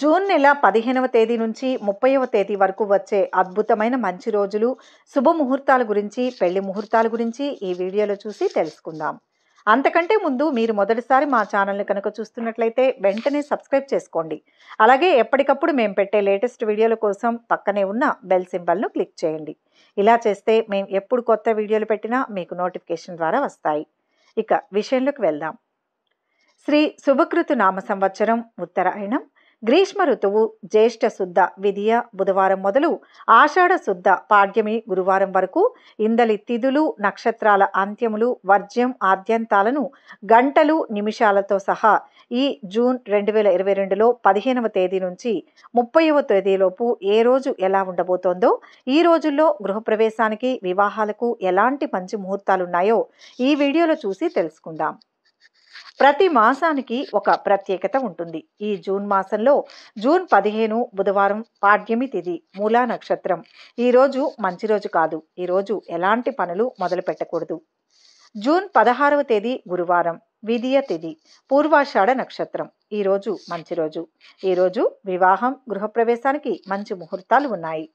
June నెల పదిహేనవ తేదీ నుంచి ముప్పైవ తేదీ వరకు వచ్చే అద్భుతమైన మంచి రోజులు శుభముహూర్తాల గురించి పెళ్ళి ముహూర్తాల గురించి ఈ వీడియోలో చూసి తెలుసుకుందాం. అంతకంటే ముందు మీరు మొదటిసారి మా ఛానల్ని కనుక చూస్తున్నట్లయితే వెంటనే సబ్స్క్రైబ్ చేసుకోండి. అలాగే ఎప్పటికప్పుడు మేము పెట్టే లేటెస్ట్ వీడియోల కోసం పక్కనే ఉన్న బెల్ సింబల్ను క్లిక్ చేయండి. ఇలా చేస్తే మేము ఎప్పుడు కొత్త వీడియోలు పెట్టినా మీకు నోటిఫికేషన్ ద్వారా వస్తాయి. ఇక విషయంలోకి వెళ్దాం. శ్రీ శుభకృతు నామ సంవత్సరం ఉత్తరాయణం గ్రీష్మ ఋతువు జ్యేష్ఠ శుద్ధ విధియ బుధవారం మొదలు ఆషాఢ శుద్ధ పాడ్యమి గురువారం వరకు ఇందలి తిథులు నక్షత్రాల అంత్యములు వర్జ్యం ఆద్యంతాలను గంటలు నిమిషాలతో సహా ఈ జూన్ రెండు వేల ఇరవై రెండులో పదిహేనవ తేదీ నుంచి ముప్పైవ తేదీలోపు ఏ రోజు ఎలా ఉండబోతోందో ఈ రోజుల్లో గృహప్రవేశానికి వివాహాలకు ఎలాంటి మంచి ముహూర్తాలు ఉన్నాయో ఈ వీడియోలో చూసి తెలుసుకుందాం. ప్రతి మాసానికి ఒక ప్రత్యేకత ఉంటుంది. ఈ జూన్ మాసంలో జూన్ పదిహేను బుధవారం పాడ్యమి తిథి మూలా నక్షత్రం. ఈరోజు మంచి రోజు కాదు. ఈరోజు ఎలాంటి పనులు మొదలు పెట్టకూడదు. జూన్ పదహారవ తేదీ గురువారం విధియ తిథి పూర్వాషాఢ నక్షత్రం. ఈరోజు మంచి రోజు. ఈరోజు వివాహం గృహప్రవేశానికి మంచి ముహూర్తాలు ఉన్నాయి.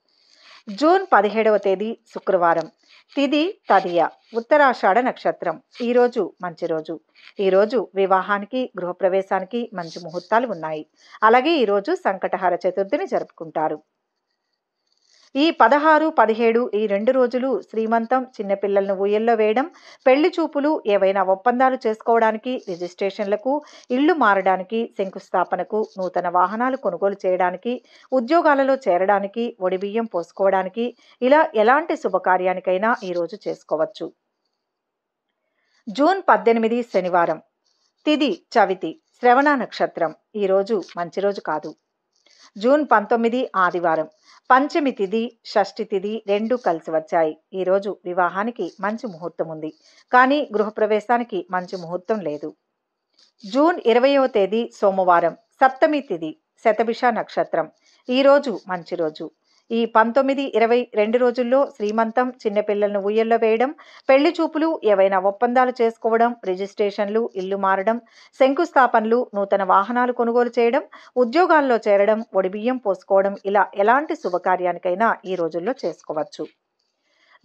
జూన్ పదిహేడవ తేదీ శుక్రవారం. తిది తదియ ఉత్తరాషాఢ నక్షత్రం. ఈరోజు మంచి రోజు. ఈరోజు వివాహానికి గృహప్రవేశానికి మంచి ముహూర్తాలు ఉన్నాయి. అలాగే ఈరోజు సంకటహార చతుర్థిని జరుపుకుంటారు. ఈ పదహారు పదిహేడు ఈ రెండు రోజులు శ్రీమంతం చిన్నపిల్లలను ఊయల్లో వేయడం పెళ్ళి చూపులు ఏవైనా ఒప్పందాలు చేసుకోవడానికి రిజిస్ట్రేషన్లకు ఇళ్ళు మారడానికి శంకుస్థాపనకు నూతన వాహనాలు కొనుగోలు చేయడానికి ఉద్యోగాలలో చేరడానికి ఒడిబియ్యం పోసుకోవడానికి ఇలా ఎలాంటి శుభకార్యానికైనా ఈరోజు చేసుకోవచ్చు. జూన్ పద్దెనిమిది శనివారం. తిది చవితి శ్రవణ నక్షత్రం. ఈరోజు మంచి రోజు కాదు. జూన్ పంతొమ్మిది ఆదివారం. పంచమి తిథి షష్ఠి తిథి రెండు కలిసి వచ్చాయి. ఈరోజు వివాహానికి మంచి ముహూర్తం ఉంది. కానీ గృహప్రవేశానికి మంచి ముహూర్తం లేదు. జూన్ ఇరవయవ తేదీ సోమవారం. సప్తమి తిథి శతభిష నక్షత్రం. ఈరోజు మంచి రోజు. ఈ పంతొమ్మిది ఇరవై రెండు రోజుల్లో శ్రీమంతం చిన్నపిల్లలను ఉయ్యల్లో వేయడం పెళ్ళి చూపులు ఏవైనా ఒప్పందాలు చేసుకోవడం రిజిస్ట్రేషన్లు ఇల్లు మారడం శంకుస్థాపనలు నూతన వాహనాలు కొనుగోలు చేయడం ఉద్యోగాల్లో చేరడం ఒడిబియ్యం పోసుకోవడం ఇలా ఎలాంటి శుభకార్యానికైనా ఈ రోజుల్లో చేసుకోవచ్చు.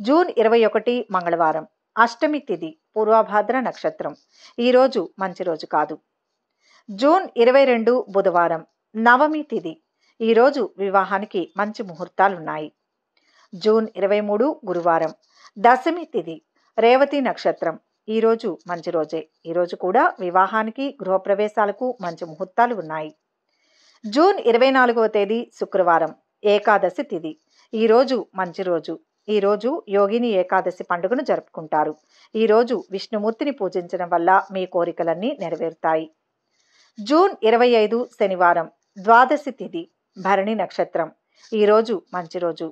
జూన్ ఇరవై ఒకటి మంగళవారం. అష్టమి తిథి పూర్వభాద్ర నక్షత్రం. ఈరోజు మంచి రోజు కాదు. జూన్ ఇరవై రెండు బుధవారం. నవమి తిథి ఈరోజు వివాహానికి మంచి ముహూర్తాలున్నాయి. జూన్ ఇరవై మూడు గురువారం. దశమి తిథి రేవతి నక్షత్రం. ఈరోజు మంచి రోజే. ఈరోజు కూడా వివాహానికి గృహప్రవేశాలకు మంచి ముహూర్తాలు ఉన్నాయి. జూన్ ఇరవై నాలుగవ తేదీ శుక్రవారం. ఏకాదశి తిథి. ఈరోజు మంచి రోజు. ఈరోజు యోగిని ఏకాదశి పండుగను జరుపుకుంటారు. ఈరోజు విష్ణుమూర్తిని పూజించడం వల్ల మీ కోరికలన్నీ నెరవేరుతాయి. జూన్ ఇరవై ఐదు శనివారం. ద్వాదశి తిథి. భరణి నక్షత్రం. ఈరోజు మంచి రోజు.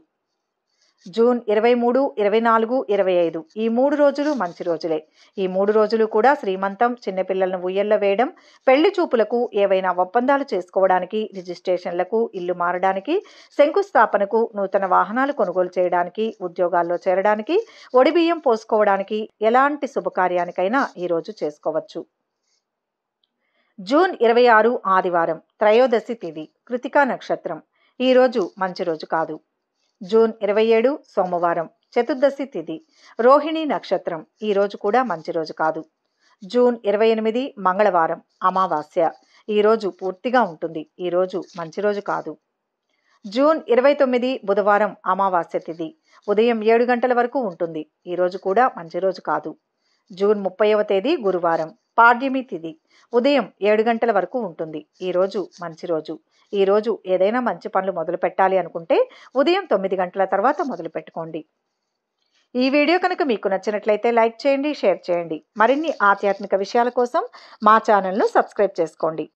జూన్ ఇరవై మూడు ఇరవై నాలుగు ఇరవై ఐదు. ఈ మూడు రోజులు మంచి రోజులే. ఈ మూడు రోజులు కూడా శ్రీమంతం చిన్నపిల్లలను ఉయ్యల్లో వేయడం పెళ్ళి చూపులకు ఏవైనా ఒప్పందాలు చేసుకోవడానికి రిజిస్ట్రేషన్లకు ఇల్లు మారడానికి శంకుస్థాపనకు నూతన వాహనాలు కొనుగోలు చేయడానికి ఉద్యోగాల్లో చేరడానికి ఒడిబియ్యం పోసుకోవడానికి ఎలాంటి శుభకార్యానికైనా ఈరోజు చేసుకోవచ్చు. జూన్ ఇరవై ఆరు ఆదివారం త్రయోదశి తిథి కృతికా నక్షత్రం. ఈరోజు మంచి రోజు కాదు. జూన్ ఇరవై ఏడు సోమవారం చతుర్దశి తిథి రోహిణి నక్షత్రం. ఈరోజు కూడా మంచి రోజు కాదు. జూన్ ఇరవై ఎనిమిది మంగళవారం అమావాస్య. ఈరోజు పూర్తిగా ఉంటుంది. ఈరోజు మంచి రోజు కాదు. జూన్ ఇరవై తొమ్మిది బుధవారం అమావాస్య తిథి ఉదయం ఏడు గంటల వరకు ఉంటుంది. ఈరోజు కూడా మంచి రోజు కాదు. జూన్ ముప్పైవ తేదీ గురువారం పాడ్యమి తిథి ఉదయం ఏడు గంటల వరకు ఉంటుంది. ఈరోజు మంచి రోజు. ఈరోజు ఏదైనా మంచి పనులు మొదలు పెట్టాలి అనుకుంటే ఉదయం తొమ్మిది గంటల తర్వాత మొదలు పెట్టుకోండి. ఈ వీడియో కనుక మీకు నచ్చినట్లయితే లైక్ చేయండి షేర్ చేయండి. మరిన్ని ఆధ్యాత్మిక విషయాల కోసం మా ఛానల్ను సబ్స్క్రైబ్ చేసుకోండి.